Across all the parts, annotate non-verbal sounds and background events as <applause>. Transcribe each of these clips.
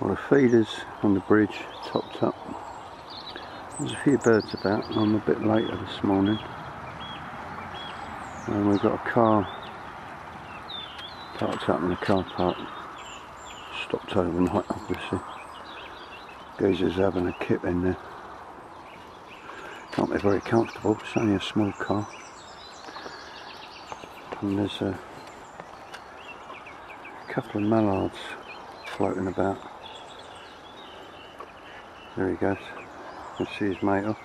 Well, the feeders on the bridge topped up. There's a few birds about. I'm a bit later this morning. And we've got a car parked up in the car park. Stopped overnight, obviously. Geezer's having a kip in there. Can't be very comfortable. It's only a small car. And there's a couple of mallards floating about. There he goes. You can see his mate off.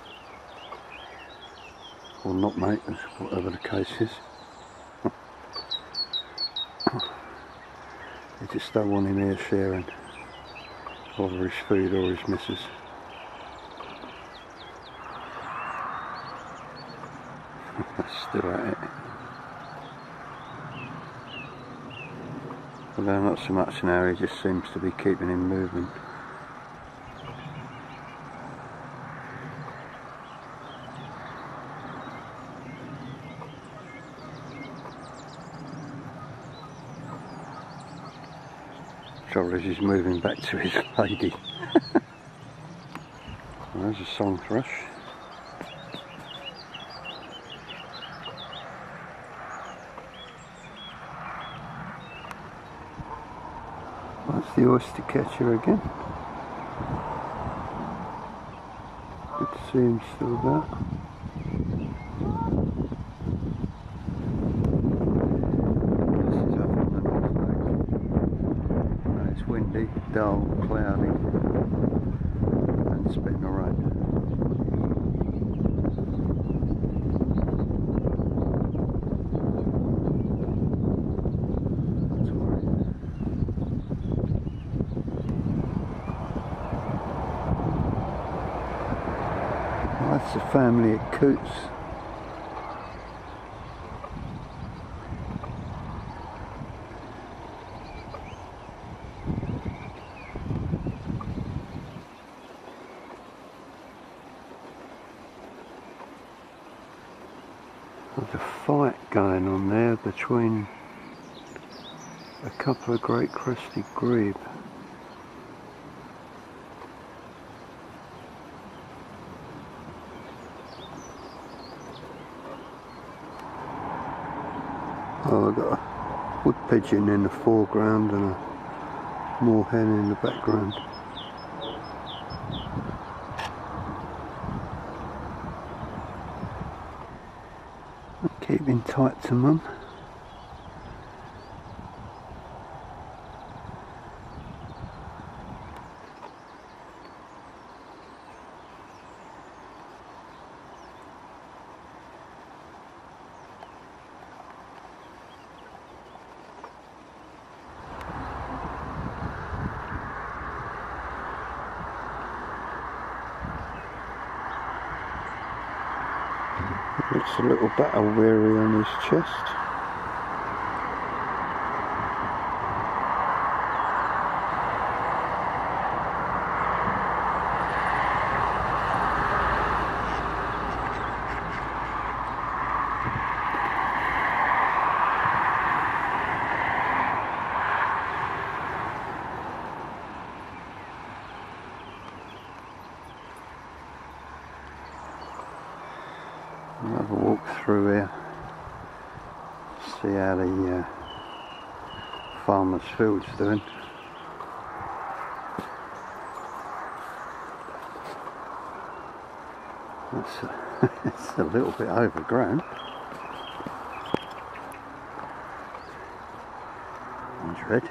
Or not mate, whatever the case is. <laughs> they just don't want him here sharing either his food or his missus. <laughs> Still at it. Although not so much now, he just seems to be keeping him moving. Trouble is he's moving back to his <laughs> lady. There's a song thrush. That's the oyster catcher again. Good to see him still there. This is up on the north bank. And it's windy, dull, cloudy, and spitting the rain. That's that's the family of coots. There's a fight going on there between a couple of great crested grebe. Oh, I've got a wood pigeon in the foreground and a moorhen in the background. Keeping tight to mum. Looks a little battle weary on his chest. I'll have a walk through here, see how the uh, farmer's field's doing. It's a, <laughs> it's a little bit overgrown. One's red.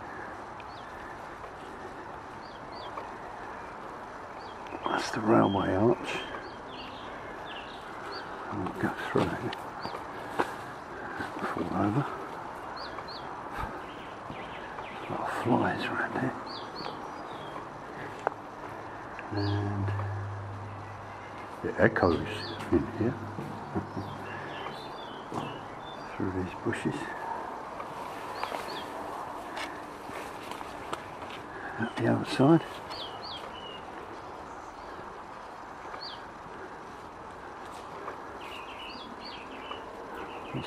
That's the railway arch. I'll go through over. A lot of flies around here. And it echoes in here. <laughs> Through these bushes. Out the other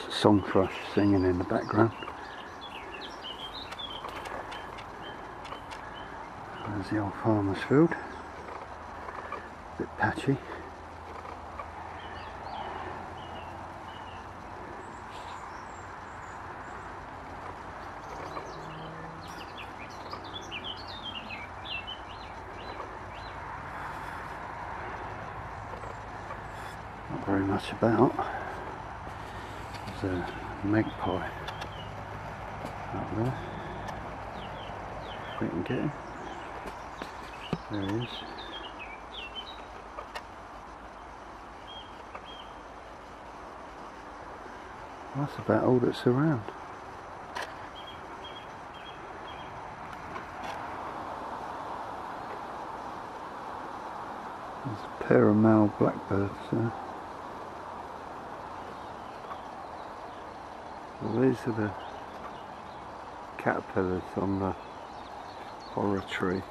a song thrush singing in the background. There's the old farmer's field. A Bit patchy. Not very much about. There's a magpie up there. If we can get him. There he is. That's about all that's around. There's a pair of male blackbirds there. These are the caterpillars on the horror tree.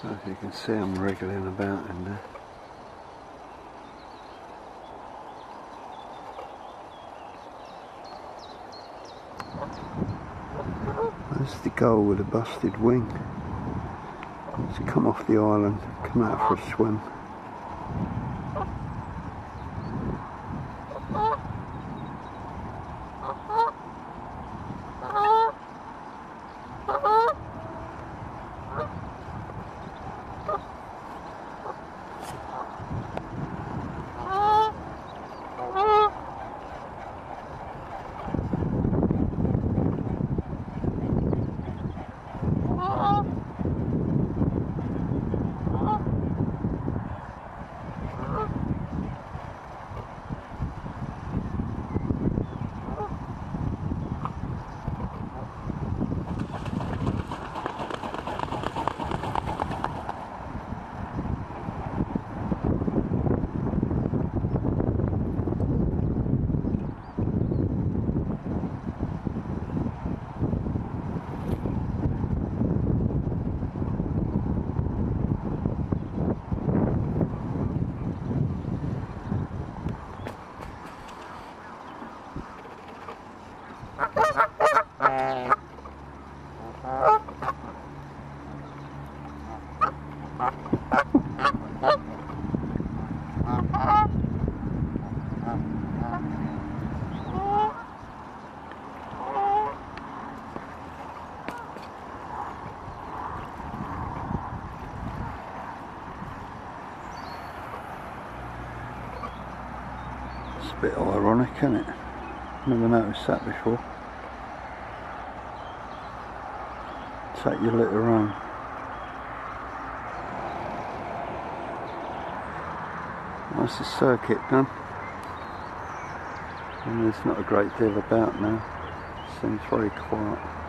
So if you can see them wriggling about in there. There's the gull with a busted wing. It's come off the island, come out for a swim. It's a bit ironic, isn't it? Never noticed that before. Take your litter home. That's the circuit done. And there's not a great deal about now. Seems very quiet.